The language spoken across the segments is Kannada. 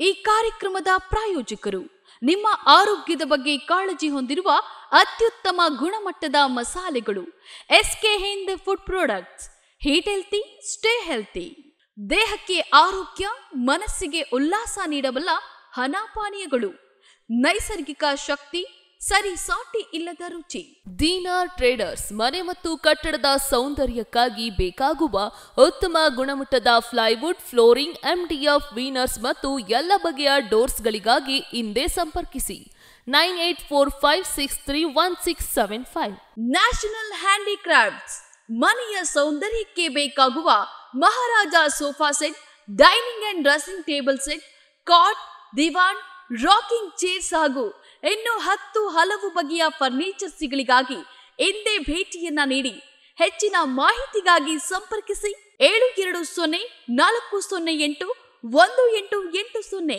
ಈ ಕಾರ್ಯಕ್ರಮದ ಪ್ರಾಯೋಜಕರು. ನಿಮ್ಮ ಆರೋಗ್ಯದ ಬಗ್ಗೆ ಕಾಳಜಿ ಹೊಂದಿರುವ ಅತ್ಯುತ್ತಮ ಗುಣಮಟ್ಟದ ಮಸಾಲೆಗಳು. S K Hind food products. Eat healthy, stay healthy. ದೇಹಕ್ಕೆ ಆರೋಗ್ಯ, ಮನಸ್ಸಿಗೆ ಉಲ್ಲಾಸ ನೀಡಬಲ್ಲ ಹನಾಪಾನೀಯಗಳು. ನೈಸರ್ಗಿಕ ಶಕ್ತಿ ಸರಿ ಸಾಟಿ ಇಲ್ಲದ ರುಚಿ. ದೀನಾರ್ ಟ್ರೇಡರ್ಸ್ ಮನೆ ಮತ್ತು ಕಟ್ಟಡದ ಸೌಂದರ್ಯಕ್ಕಾಗಿ ಬೇಕಾಗುವ ಉತ್ತಮ ಗುಣಮಟ್ಟದ ಫ್ಲೈವುಡ್ ಫ್ಲೋರಿಂಗ್ ಎಂಡಿಎಫ್ ವೀನರ್ಸ್ ಮತ್ತು ಎಲ್ಲ ಬಗೆಯ ಡೋರ್ಸ್ಗಳಿಗಾಗಿ ಹಿಂದೆ ಸಂಪರ್ಕಿಸಿ. Nine eight four five six three one six seven five. National handicrafts. ಮನೆಯ ಸೌಂದರ್ಯಕ್ಕೆ ಬೇಕಾಗುವ Maharaja sofa set dining and dressing table set cot divan rocking chairs ಹಾಗೂ ಇನ್ನು ಹತ್ತು ಹಲವು ಬಗೆಯ ಫರ್ನಿಚರ್ಸ್ಗಳಿಗಾಗಿ ಎಂದೇ ಭೇಟಿಯನ್ನ ನೀಡಿ ಹೆಚ್ಚಿನ ಮಾಹಿತಿಗಾಗಿ ಸಂಪರ್ಕಿಸಿ ಏಳು ಎರಡು ಸೊನ್ನೆ ನಾಲ್ಕು ಸೊನ್ನೆ ಎಂಟು ಒಂದು ಎಂಟು ಎಂಟು ಸೊನ್ನೆ.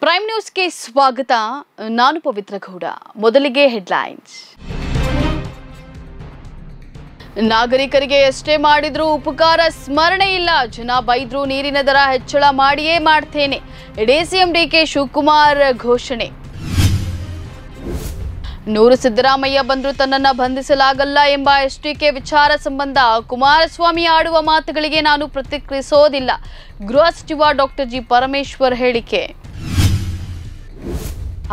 ಪ್ರೈಮ್ ನ್ಯೂಸ್ಗೆ ಸ್ವಾಗತ. ನಾನು ಪವಿತ್ರ ಗೌಡ. ಮೊದಲಿಗೆ ಹೆಡ್ಲೈನ್ಸ್. ನಾಗರಿಕರಿಗೆ ಎಷ್ಟೇ ಮಾಡಿದ್ರೂ ಉಪಕಾರ, ಸ್ಮರಣೆ ಇಲ್ಲ. ಜನ ಬೈದ್ರು ನೀರಿನ ದರ ಹೆಚ್ಚಳ ಮಾಡಿಯೇ ಮಾಡ್ತೇನೆ. ಡಿಸಿಎಂ ಡಿಕೆ ಶಿವಕುಮಾರ್ ಘೋಷಣೆ. ನೂರು ಸಿದ್ದರಾಮಯ್ಯ ಬಂದರೂ ತನ್ನನ್ನು ಬಂಧಿಸಲಾಗಲ್ಲ ಎಂಬ ಎಸ್ಟಿಕೆ ವಿಚಾರ ಸಂಬಂಧ ಕುಮಾರಸ್ವಾಮಿ ಆಡುವ ಮಾತುಗಳಿಗೆ ನಾನು ಪ್ರತಿಕ್ರಿಯಿಸೋದಿಲ್ಲ. ಗೃಹ ಸಚಿವ ಡಾಕ್ಟರ್ ಜಿ ಪರಮೇಶ್ವರ್ ಹೇಳಿಕೆ.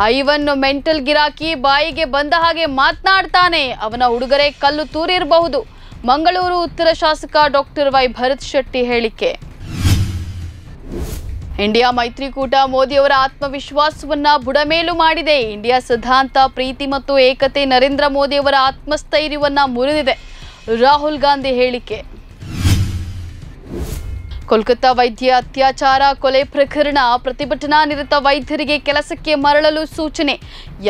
ಐವನ್ ಮೆಂಟಲ್ ಗಿರಾಕಿ, ಬಾಯಿಗೆ ಬಂದ ಹಾಗೆ ಮಾತನಾಡ್ತಾನೆ. ಅವನ ಉಡುಗೊರೆ ಕಲ್ಲು ತೂರಿರಬಹುದು. ಮಂಗಳೂರು ಉತ್ತರ ಶಾಸಕ ಡಾಕ್ಟರ್ ವೈ ಭರತ್ ಶೆಟ್ಟಿ ಹೇಳಿಕೆ. ಇಂಡಿಯಾ ಮೈತ್ರಿಕೂಟ ಮೋದಿಯವರ ಆತ್ಮವಿಶ್ವಾಸವನ್ನ ಬುಡಮೇಲು ಮಾಡಿದೆ. ಇಂಡಿಯಾ ಸಿದ್ಧಾಂತ, ಪ್ರೀತಿ ಮತ್ತು ಏಕತೆ ನರೇಂದ್ರ ಮೋದಿಯವರ ಆತ್ಮಸ್ಥೈರ್ಯವನ್ನ ಮುರಿದಿದೆ. ರಾಹುಲ್ ಗಾಂಧಿ ಹೇಳಿಕೆ. ಕೋಲ್ಕತ್ತಾ ವೈದ್ಯ ಅತ್ಯಾಚಾರ, ಕೊಲೆ ಪ್ರಕರಣ, ಪ್ರತಿಭಟನಾ ನಿರತ ವೈದ್ಯರಿಗೆ ಕೆಲಸಕ್ಕೆ ಮರಳಲು ಸೂಚನೆ.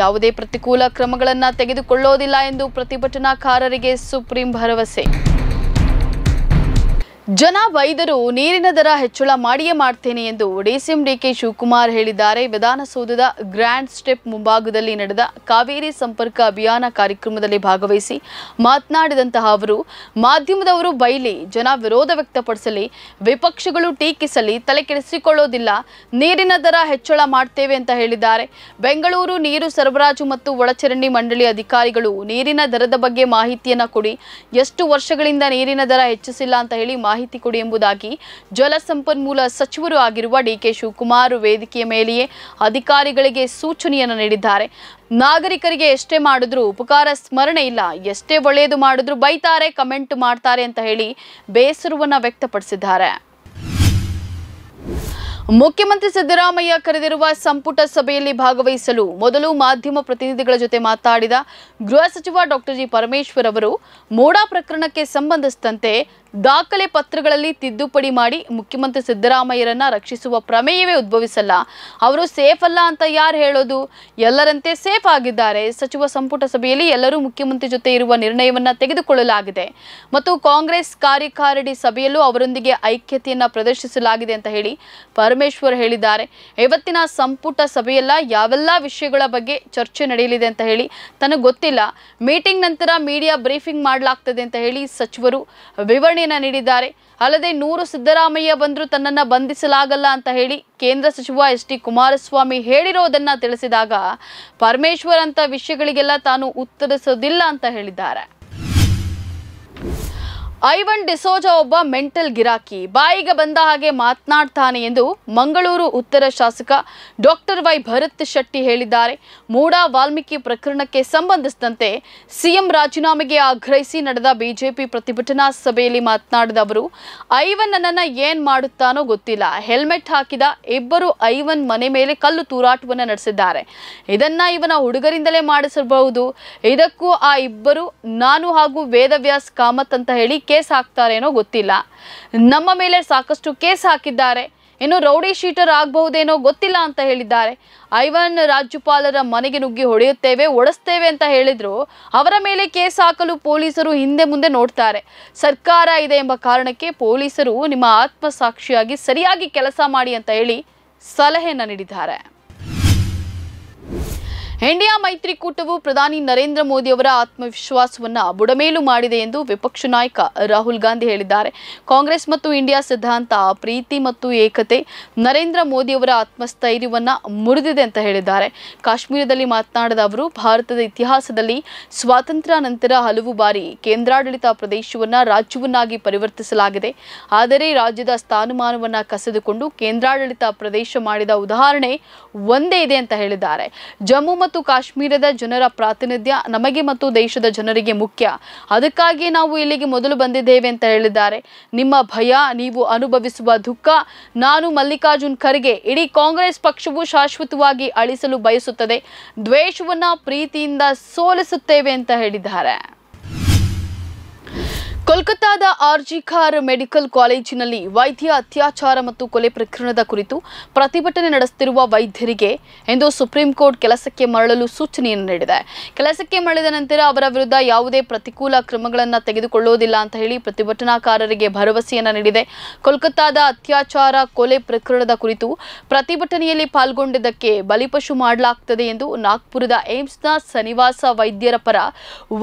ಯಾವುದೇ ಪ್ರತಿಕೂಲ ಕ್ರಮಗಳನ್ನು ತೆಗೆದುಕೊಳ್ಳೋದಿಲ್ಲ ಎಂದು ಪ್ರತಿಭಟನಾಕಾರರಿಗೆ ಸುಪ್ರೀಂ ಭರವಸೆ. ಜನ ವೈದ್ಯರು ನೀರಿನ ದರ ಹೆಚ್ಚಳ ಮಾಡಿಯೇ ಮಾಡ್ತೇನೆ ಎಂದು ಡಿಸಿಎಂ ಡಿಕೆ ಶಿವಕುಮಾರ್ ಹೇಳಿದ್ದಾರೆ. ವಿಧಾನಸೌಧದ ಗ್ರ್ಯಾಂಡ್ ಸ್ಟೆಪ್ ಮುಂಭಾಗದಲ್ಲಿ ನಡೆದ ಕಾವೇರಿ ಸಂಪರ್ಕ ಅಭಿಯಾನ ಕಾರ್ಯಕ್ರಮದಲ್ಲಿ ಭಾಗವಹಿಸಿ ಮಾತನಾಡಿದಂತಹ ಅವರು, ಮಾಧ್ಯಮದವರು ಬೈಲಿ ಜನ ವಿರೋಧ ವ್ಯಕ್ತಪಡಿಸಲಿ, ವಿಪಕ್ಷಗಳು ಟೀಕಿಸಲಿ, ತಲೆ ಕೆಡಿಸಿಕೊಳ್ಳೋದಿಲ್ಲ, ನೀರಿನ ದರ ಹೆಚ್ಚಳ ಮಾಡ್ತೇವೆ ಅಂತ ಹೇಳಿದ್ದಾರೆ. ಬೆಂಗಳೂರು ನೀರು ಸರಬರಾಜು ಮತ್ತು ಒಳಚರಂಡಿ ಮಂಡಳಿ ಅಧಿಕಾರಿಗಳು ನೀರಿನ ದರದ ಬಗ್ಗೆ ಮಾಹಿತಿಯನ್ನು ಕೊಡಿ, ಎಷ್ಟು ವರ್ಷಗಳಿಂದ ನೀರಿನ ದರ ಹೆಚ್ಚಿಸಿಲ್ಲ ಅಂತ ಹೇಳಿ ಮಾಹಿತಿ ಕೊಡಿ ಎಂಬುದಾಗಿ ಜಲಸಂಪನ್ಮೂಲ ಸಚಿವರು ಆಗಿರುವ ಡಿಕೆ ಶಿವಕುಮಾರ್ ವೇದಿಕೆಯ ಮೇಲೆಯೇ ಅಧಿಕಾರಿಗಳಿಗೆ ಸೂಚನೆಯನ್ನು ನೀಡಿದ್ದಾರೆ. ನಾಗರಿಕರಿಗೆ ಎಷ್ಟೇ ಮಾಡಿದ್ರು ಉಪಕಾರ, ಸ್ಮರಣೆ ಇಲ್ಲ. ಎಷ್ಟೇ ಒಳ್ಳೆಯದು ಮಾಡಿದ್ರು ಬೈತಾರೆ, ಕಮೆಂಟ್ ಮಾಡ್ತಾರೆ ಅಂತ ಹೇಳಿ ಬೇಸರವನ್ನ ವ್ಯಕ್ತಪಡಿಸಿದ್ದಾರೆ. ಮುಖ್ಯಮಂತ್ರಿ ಸಿದ್ದರಾಮಯ್ಯ ಕರೆದಿರುವ ಸಂಪುಟ ಸಭೆಯಲ್ಲಿ ಭಾಗವಹಿಸಲು ಮೊದಲು ಮಾಧ್ಯಮ ಪ್ರತಿನಿಧಿಗಳ ಜೊತೆ ಮಾತಾಡಿದ ಗೃಹ ಸಚಿವ ಡಾಕ್ಟರ್ ಜಿ ಪರಮೇಶ್ವರ್ ಅವರು ಮೋಡಾ ಪ್ರಕರಣಕ್ಕೆ ಸಂಬಂಧಿಸಿದಂತೆ ದಾಖಲೆ ಪತ್ರಗಳಲ್ಲಿ ತಿದ್ದುಪಡಿ ಮಾಡಿ ಮುಖ್ಯಮಂತ್ರಿ ಸಿದ್ದರಾಮಯ್ಯರನ್ನ ರಕ್ಷಿಸುವ ಪ್ರಮೇಯವೇ ಉದ್ಭವಿಸಲ್ಲ. ಅವರು ಸೇಫ್ ಅಲ್ಲ ಅಂತ ಯಾರು ಹೇಳೋದು? ಎಲ್ಲರಂತೆ ಸೇಫ್ ಆಗಿದ್ದಾರೆ. ಸಚಿವ ಸಂಪುಟ ಸಭೆಯಲ್ಲಿ ಎಲ್ಲರೂ ಮುಖ್ಯಮಂತ್ರಿ ಜೊತೆ ಇರುವ ನಿರ್ಣಯವನ್ನ ತೆಗೆದುಕೊಳ್ಳಲಾಗಿದೆ. ಮತ್ತು ಕಾಂಗ್ರೆಸ್ ಕಾರ್ಯಕಾರಿಣಿ ಸಭೆಯಲ್ಲೂ ಅವರೊಂದಿಗೆ ಐಕ್ಯತೆಯನ್ನ ಪ್ರದರ್ಶಿಸಲಾಗಿದೆ ಅಂತ ಹೇಳಿ ಪರಮೇಶ್ವರ್ ಹೇಳಿದ್ದಾರೆ. ಇವತ್ತಿನ ಸಂಪುಟ ಸಭೆಯಲ್ಲ ಯಾವೆಲ್ಲ ವಿಷಯಗಳ ಬಗ್ಗೆ ಚರ್ಚೆ ನಡೆಯಲಿದೆ ಅಂತ ಹೇಳಿ ತನಗೆ ಗೊತ್ತಿಲ್ಲ. ಮೀಟಿಂಗ್ ನಂತರ ಮೀಡಿಯಾ ಬ್ರೀಫಿಂಗ್ ಮಾಡಲಾಗ್ತದೆ ಅಂತ ಹೇಳಿ ಸಚಿವರು ವಿವರಣೆಯನ್ನ ನೀಡಿದ್ದಾರೆ. ಅಲ್ಲದೆ ನೂರು ಸಿದ್ದರಾಮಯ್ಯ ಬಂದರೂ ತನ್ನನ್ನ ಬಂಧಿಸಲಾಗಲ್ಲ ಅಂತ ಹೇಳಿ ಕೇಂದ್ರ ಸಚಿವ ಎಸ್ ಟಿ ಕುಮಾರಸ್ವಾಮಿ ಹೇಳಿರೋದನ್ನ ತಿಳಿಸಿದಾಗ ಪರಮೇಶ್ವರ್ ಅಂತ ವಿಷಯಗಳಿಗೆಲ್ಲ ತಾನು ಉತ್ತರಿಸೋದಿಲ್ಲ ಅಂತ ಹೇಳಿದ್ದಾರೆ. ಐವನ್ ಡಿಸೋಜಾ ಒಬ್ಬ ಮೆಂಟಲ್ ಗಿರಾಕಿ. ಬಾಯಿಗೆ ಬಂದ ಹಾಗೆ ಮಾತನಾಡ್ತಾನೆ ಎಂದು ಮಂಗಳೂರು ಉತ್ತರ ಶಾಸಕ ಡಾಕ್ಟರ್ ವೈ ಭರತ್ ಶೆಟ್ಟಿ ಹೇಳಿದ್ದಾರೆ. ಮೂಡಾ ವಾಲ್ಮೀಕಿ ಪ್ರಕರಣಕ್ಕೆ ಸಂಬಂಧಿಸಿದಂತೆ ಸಿಎಂ ರಾಜೀನಾಮೆಗೆ ಆಗ್ರಹಿಸಿ ನಡೆದ ಬಿಜೆಪಿ ಪ್ರತಿಭಟನಾ ಸಭೆಯಲ್ಲಿ ಮಾತನಾಡಿದ ಅವರು, ಐವನ್ ನನ್ನನ್ನು ಏನ್ ಮಾಡುತ್ತಾನೋ ಗೊತ್ತಿಲ್ಲ. ಹೆಲ್ಮೆಟ್ ಹಾಕಿದ ಇಬ್ಬರು ಐವನ್ ಮನೆ ಮೇಲೆ ಕಲ್ಲು ತೂರಾಟವನ್ನು ನಡೆಸಿದ್ದಾರೆ. ಇದನ್ನ ಇವನ ಹುಡುಗರಿಂದಲೇ ಮಾಡಿಸಬಹುದು. ಇದಕ್ಕೂ ಆ ಇಬ್ಬರು ನಾನು ಹಾಗೂ ವೇದವ್ಯಾಸ್ ಕಾಮತ್ ಅಂತ ಹೇಳಿ ಕೇಸ್ ಹಾಕ್ತಾರೇನೋ ಗೊತ್ತಿಲ್ಲ. ನಮ್ಮ ಮೇಲೆ ಸಾಕಷ್ಟು ಕೇಸ್ ಹಾಕಿದ್ದಾರೆ. ಇನ್ನು ರೌಡಿ ಶೀಟರ್ ಆಗಬಹುದೇನೋ ಗೊತ್ತಿಲ್ಲ ಅಂತ ಹೇಳಿದ್ದಾರೆ. ಐವನ್ ರಾಜ್ಯಪಾಲರ ಮನೆಗೆ ನುಗ್ಗಿ ಹೊಡೆಯುತ್ತೇವೆ, ಒಡಿಸ್ತೇವೆ ಅಂತ ಹೇಳಿದ್ರು. ಅವರ ಮೇಲೆ ಕೇಸ್ ಹಾಕಲು ಪೊಲೀಸರು ಹಿಂದೆ ಮುಂದೆ ನೋಡ್ತಾರೆ. ಸರ್ಕಾರ ಇದೆ ಎಂಬ ಕಾರಣಕ್ಕೆ ಪೊಲೀಸರು ನಿಮ್ಮ ಆತ್ಮಸಾಕ್ಷಿಯಾಗಿ ಸರಿಯಾಗಿ ಕೆಲಸ ಮಾಡಿ ಅಂತ ಹೇಳಿ ಸಲಹೆಯನ್ನು ನೀಡಿದ್ದಾರೆ. ಇಂಡಿಯಾ ಮೈತ್ರಿಕೂಟವು ಪ್ರಧಾನಿ ನರೇಂದ್ರ ಮೋದಿ ಅವರ ಆತ್ಮವಿಶ್ವಾಸವನ್ನು ಬುಡಮೇಲು ಮಾಡಿದೆ ಎಂದು ವಿಪಕ್ಷ ನಾಯಕ ರಾಹುಲ್ ಗಾಂಧಿ ಹೇಳಿದ್ದಾರೆ. ಕಾಂಗ್ರೆಸ್ ಮತ್ತು ಇಂಡಿಯಾ ಸಿದ್ಧಾಂತ, ಪ್ರೀತಿ ಮತ್ತು ಏಕತೆ ನರೇಂದ್ರ ಮೋದಿ ಅವರ ಆತ್ಮಸ್ಥೈರ್ಯವನ್ನ ಮುರಿದಿದೆ ಅಂತ ಹೇಳಿದ್ದಾರೆ. ಕಾಶ್ಮೀರದಲ್ಲಿ ಮಾತನಾಡಿದ ಅವರು, ಭಾರತದ ಇತಿಹಾಸದಲ್ಲಿ ಸ್ವಾತಂತ್ರ್ಯ ನಂತರ ಹಲವು ಬಾರಿ ಕೇಂದ್ರಾಡಳಿತ ಪ್ರದೇಶವನ್ನು ರಾಜ್ಯವನ್ನಾಗಿ ಪರಿವರ್ತಿಸಲಾಗಿದೆ. ಆದರೆ ರಾಜ್ಯದ ಸ್ಥಾನಮಾನವನ್ನು ಕಸಿದುಕೊಂಡು ಕೇಂದ್ರಾಡಳಿತ ಪ್ರದೇಶ ಮಾಡಿದ ಉದಾಹರಣೆ ಒಂದೇ ಇದೆ ಅಂತ ಹೇಳಿದ್ದಾರೆ. ಜಮ್ಮು ಮತ್ತು ಕಾಶ್ಮೀರದ ಜನರ ಪ್ರಾತಿನಿಧ್ಯ ನಮಗೆ ಮತ್ತು ದೇಶದ ಜನರಿಗೆ ಮುಖ್ಯ. ಅದಕ್ಕಾಗಿ ನಾವು ಇಲ್ಲಿಗೆ ಮೊದಲು ಬಂದಿದ್ದೇವೆ ಅಂತ ಹೇಳಿದ್ದಾರೆ. ನಿಮ್ಮ ಭಯ, ನೀವು ಅನುಭವಿಸುವ ದುಃಖ ನಾನು ಮಲ್ಲಿಕಾರ್ಜುನ್ ಖರ್ಗೆ. ಇಡೀ ಕಾಂಗ್ರೆಸ್ ಪಕ್ಷವು ಶಾಶ್ವತವಾಗಿ ಅಳಿಸಲು ಬಯಸುತ್ತದೆ. ದ್ವೇಷವನ್ನು ಪ್ರೀತಿಯಿಂದ ಸೋಲಿಸುತ್ತೇವೆ ಅಂತ ಹೇಳಿದ್ದಾರೆ. ಕೋಲ್ಕತ್ತಾದ ಆರ್ಜಿ ಖಾರ್ ಮೆಡಿಕಲ್ ಕಾಲೇಜಿನಲ್ಲಿ ವೈದ್ಯ ಅತ್ಯಾಚಾರ ಮತ್ತು ಕೊಲೆ ಪ್ರಕರಣದ ಕುರಿತು ಪ್ರತಿಭಟನೆ ನಡೆಸುತ್ತಿರುವ ವೈದ್ಯರಿಗೆ ಎಂದು ಸುಪ್ರೀಂ ಕೋರ್ಟ್ ಕೆಲಸಕ್ಕೆ ಮರಳಲು ಸೂಚನೆಯನ್ನು ನೀಡಿದೆ. ಕೆಲಸಕ್ಕೆ ಮರಳಿದ ನಂತರ ಅವರ ವಿರುದ್ಧ ಯಾವುದೇ ಪ್ರತಿಕೂಲ ಕ್ರಮಗಳನ್ನು ತೆಗೆದುಕೊಳ್ಳುವುದಿಲ್ಲ ಅಂತ ಹೇಳಿ ಪ್ರತಿಭಟನಾಕಾರರಿಗೆ ಭರವಸೆಯನ್ನು ನೀಡಿದೆ. ಕೋಲ್ಕತ್ತಾದ ಅತ್ಯಾಚಾರ ಕೊಲೆ ಪ್ರಕರಣದ ಕುರಿತು ಪ್ರತಿಭಟನೆಯಲ್ಲಿ ಪಾಲ್ಗೊಂಡಿದ್ದಕ್ಕೆ ಬಲಿಪಶು ಮಾಡಲಾಗ್ತದೆ ಎಂದು ನಾಗ್ಪುರದ ಏಮ್ಸ್ನ ಸನಿವಾಸ ವೈದ್ಯರ ಪರ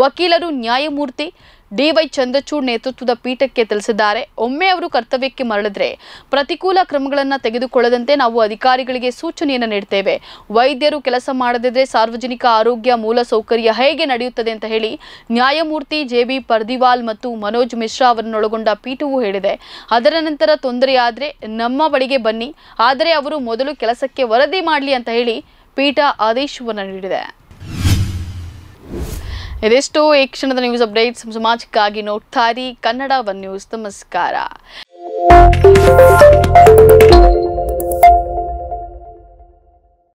ವಕೀಲರು ನ್ಯಾಯಮೂರ್ತಿ ಡಿವೈ ಚಂದ್ರಚೂಡ್ ನೇತೃತ್ವದ ಪೀಠಕ್ಕೆ ತಿಳಿಸಿದ್ದಾರೆ. ಒಮ್ಮೆ ಅವರು ಕರ್ತವ್ಯಕ್ಕೆ ಮರಳಿದ್ರೆ ಪ್ರತಿಕೂಲ ಕ್ರಮಗಳನ್ನು ತೆಗೆದುಕೊಳ್ಳದಂತೆ ನಾವು ಅಧಿಕಾರಿಗಳಿಗೆ ಸೂಚನೆಯನ್ನು ನೀಡ್ತೇವೆ. ವೈದ್ಯರು ಕೆಲಸ ಮಾಡದಿದ್ರೆ ಸಾರ್ವಜನಿಕ ಆರೋಗ್ಯ ಮೂಲಸೌಕರ್ಯ ಹೇಗೆ ನಡೆಯುತ್ತದೆ ಅಂತ ಹೇಳಿ ನ್ಯಾಯಮೂರ್ತಿ ಜೆ ಬಿ ಪರ್ದಿವಾಲ್ ಮತ್ತು ಮನೋಜ್ ಮಿಶ್ರಾ ಅವರನ್ನೊಳಗೊಂಡ ಪೀಠವು ಹೇಳಿದೆ. ಅದರ ನಂತರ ತೊಂದರೆಯಾದರೆ ನಮ್ಮ ಬಳಿಗೆ ಬನ್ನಿ. ಆದರೆ ಅವರು ಮೊದಲು ಕೆಲಸಕ್ಕೆ ವರದಿ ಮಾಡಲಿ ಅಂತ ಹೇಳಿ ಪೀಠ ಆದೇಶವನ್ನು ನೀಡಿದೆ. ಇದಿಷ್ಟು. ಈ ಕ್ಷಣದ ನ್ಯೂಸ್ ಅಪ್ಡೇಟ್ಸ್ ಸಮಾಜಕ್ಕಾಗಿ ನೋಡ್ತಾ ಇರಿ. Kannada one news. ನಮಸ್ಕಾರ.